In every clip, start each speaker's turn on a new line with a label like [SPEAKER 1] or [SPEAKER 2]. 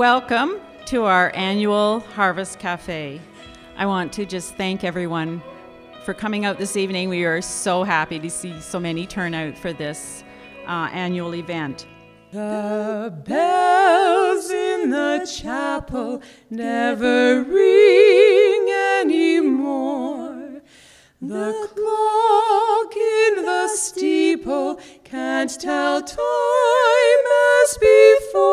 [SPEAKER 1] Welcome to our annual Harvest Cafe. I want to just thank everyone for coming out this evening. We are so happy to see so many turn out for this uh, annual event.
[SPEAKER 2] The bells in the chapel never ring anymore. The clock in the steeple can't tell time as before.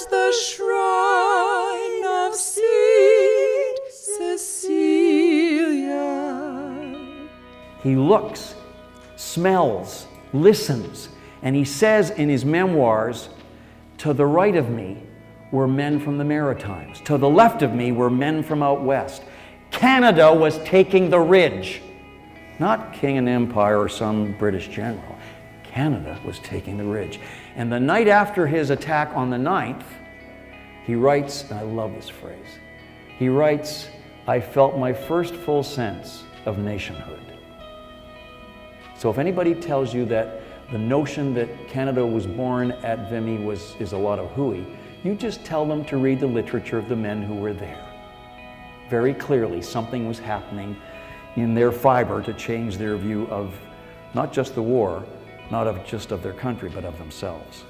[SPEAKER 2] At the shrine of Saint Cecilia.
[SPEAKER 3] He looks, smells, listens, and he says in his memoirs, To the right of me were men from the Maritimes, to the left of me were men from out west. Canada was taking the ridge. Not king and empire or some British general. Canada was taking the ridge. And the night after his attack on the 9th, he writes, and I love this phrase, he writes, I felt my first full sense of nationhood. So if anybody tells you that the notion that Canada was born at Vimy was, is a lot of hooey, you just tell them to read the literature of the men who were there. Very clearly, something was happening in their fiber to change their view of not just the war, not of just of their country, but of themselves.